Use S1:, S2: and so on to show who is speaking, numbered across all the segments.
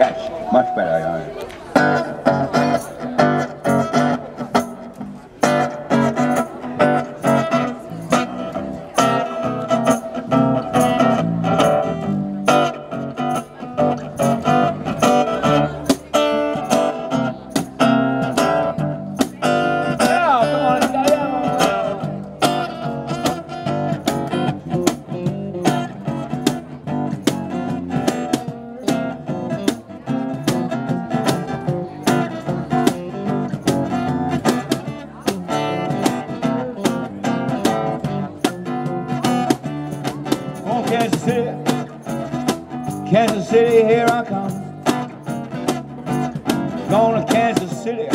S1: catch. Much better. Kansas City, Kansas City, here I come. Going to Kansas City,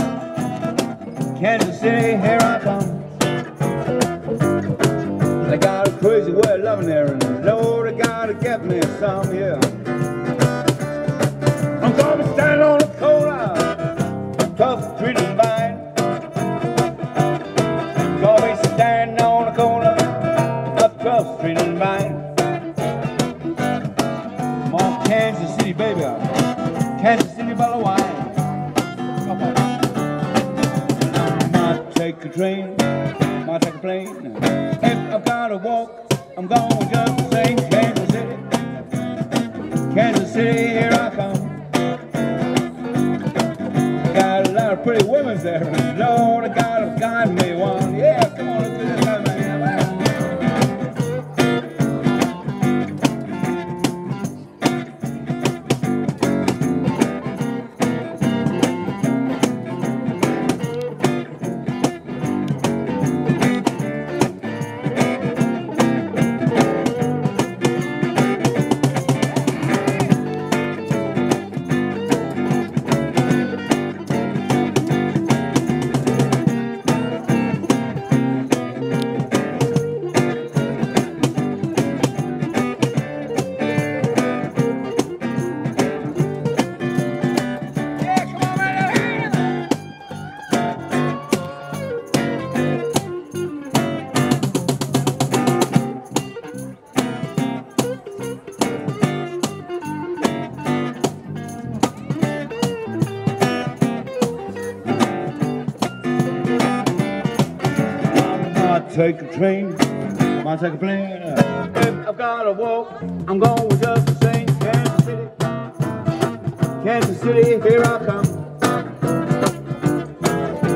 S1: Kansas City, here I come. They got a crazy way of loving there, and Lord, they gotta get me some, yeah. Kansas City, baby. Kansas City, bottle of wine. Come on. Might take a train, might take a plane. If I've got to walk, I'm going take a train, might take a plane. If I've got to walk, I'm going just the same. Kansas City, Kansas City, here I come.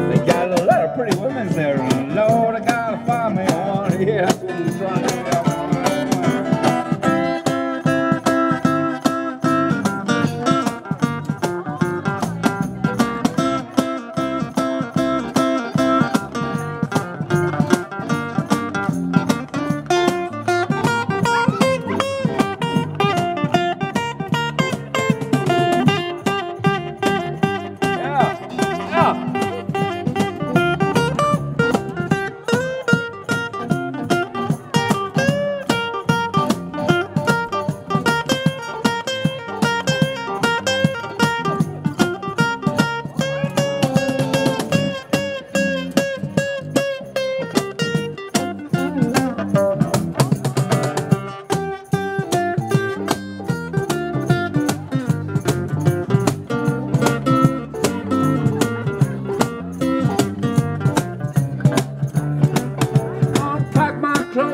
S1: They got a lot of pretty women there,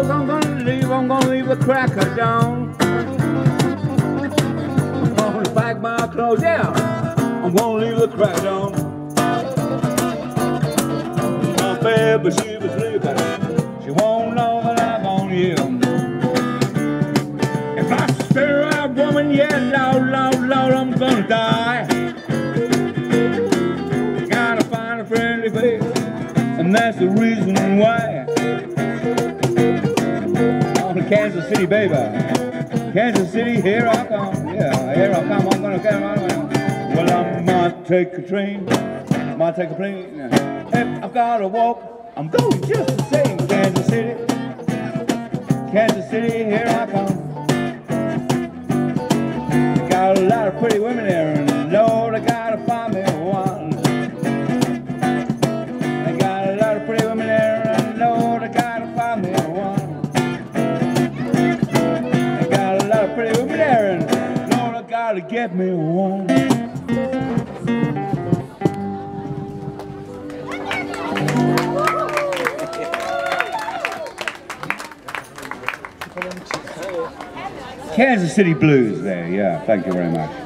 S1: my I'm gonna leave, I'm gonna leave the cracker down. I'm gonna pack my clothes, yeah, I'm gonna leave the cracker down. My baby, she was sleeping, she won't know that I'm gonna yield. If I stare at woman, yeah, loud, loud, loud, I'm gonna die. City, baby. Kansas City, here I come. Yeah, here I come. I'm gonna get away. Well, I might take a train, might take a plane. If I've gotta walk, I'm going just the same. Kansas City, Kansas City, here I come. Get me one. Kansas City Blues there, yeah, thank you very much.